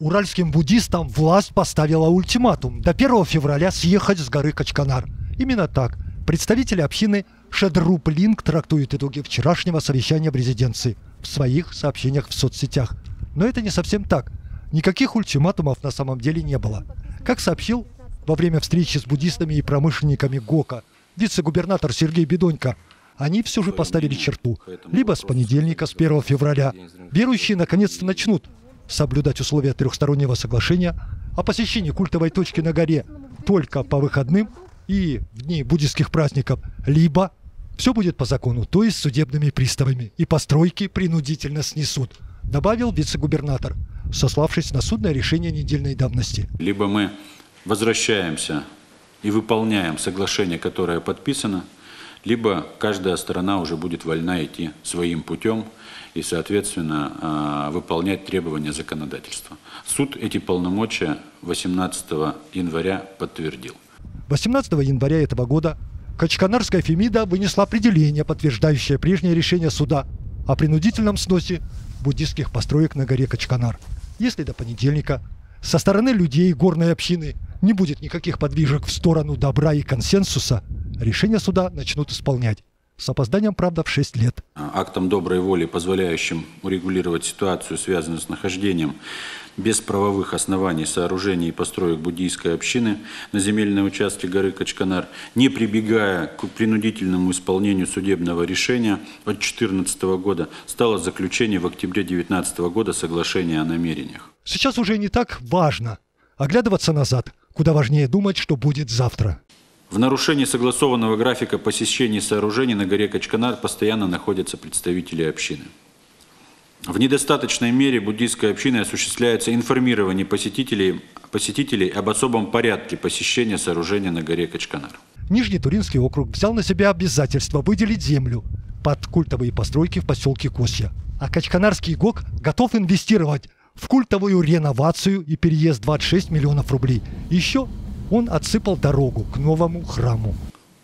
Уральским буддистам власть поставила ультиматум до 1 февраля съехать с горы Качканар. Именно так представители общины Шедруп Линк трактуют итоги вчерашнего совещания в резиденции в своих сообщениях в соцсетях. Но это не совсем так. Никаких ультиматумов на самом деле не было. Как сообщил во время встречи с буддистами и промышленниками ГОКа вице-губернатор Сергей Бедонько, они все же поставили черту. Либо с понедельника, с 1 февраля, верующие наконец-то начнут соблюдать условия трехстороннего соглашения о посещении культовой точки на горе только по выходным и в дни буддистских праздников, либо все будет по закону, то есть судебными приставами, и постройки принудительно снесут, добавил вице-губернатор, сославшись на судное решение недельной давности. Либо мы возвращаемся и выполняем соглашение, которое подписано, либо каждая сторона уже будет вольна идти своим путем и, соответственно, а, выполнять требования законодательства. Суд эти полномочия 18 января подтвердил. 18 января этого года Качканарская Фемида вынесла определение, подтверждающее прежнее решение суда о принудительном сносе буддистских построек на горе Качканар. Если до понедельника со стороны людей горной общины не будет никаких подвижек в сторону добра и консенсуса, решение суда начнут исполнять. С опозданием, правда, в 6 лет. Актом доброй воли, позволяющим урегулировать ситуацию, связанную с нахождением без правовых оснований сооружений и построек буддийской общины на земельной участке горы Качканар, не прибегая к принудительному исполнению судебного решения от 2014 года, стало заключение в октябре 2019 года соглашения о намерениях. Сейчас уже не так важно оглядываться назад, куда важнее думать, что будет завтра. В нарушении согласованного графика посещений сооружений на горе Качканар постоянно находятся представители общины. В недостаточной мере буддийской общиной осуществляется информирование посетителей, посетителей об особом порядке посещения сооружения на горе Качканар. Нижний Туринский округ взял на себя обязательство выделить землю под культовые постройки в поселке Косья. А Качканарский ГОК готов инвестировать в культовую реновацию и переезд 26 миллионов рублей. Еще он отсыпал дорогу к новому храму.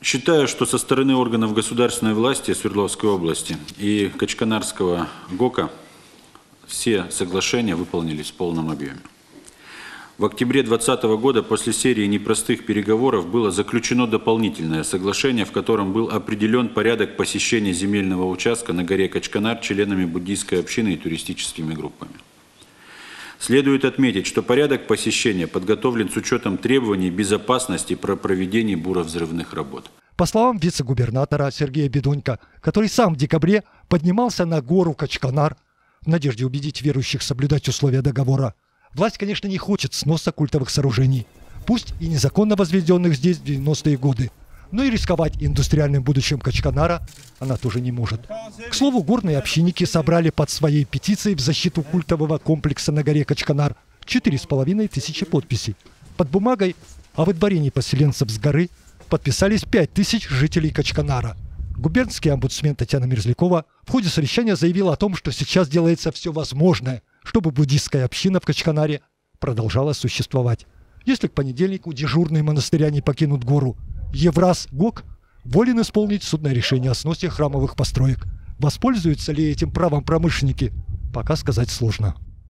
Считаю, что со стороны органов государственной власти Свердловской области и Качканарского ГОКа все соглашения выполнились в полном объеме. В октябре 2020 года после серии непростых переговоров было заключено дополнительное соглашение, в котором был определен порядок посещения земельного участка на горе Качканар членами буддийской общины и туристическими группами. Следует отметить, что порядок посещения подготовлен с учетом требований безопасности про проведение буровзрывных работ. По словам вице-губернатора Сергея Бедунька, который сам в декабре поднимался на гору Качканар в надежде убедить верующих соблюдать условия договора, власть, конечно, не хочет сноса культовых сооружений, пусть и незаконно возведенных здесь в 90-е годы – но и рисковать индустриальным будущим Качканара она тоже не может. К слову, горные общинники собрали под своей петицией в защиту культового комплекса на горе Качканар 4,5 тысячи подписей. Под бумагой о выдворении поселенцев с горы подписались 5 тысяч жителей Качканара. Губернский омбудсмен Татьяна Мерзлякова в ходе совещания заявила о том, что сейчас делается все возможное, чтобы буддийская община в Качканаре продолжала существовать. Если к понедельнику дежурные монастыря не покинут гору, Евраз ГОК волен исполнить судное решение о сносе храмовых построек. Воспользуются ли этим правом промышленники, пока сказать сложно.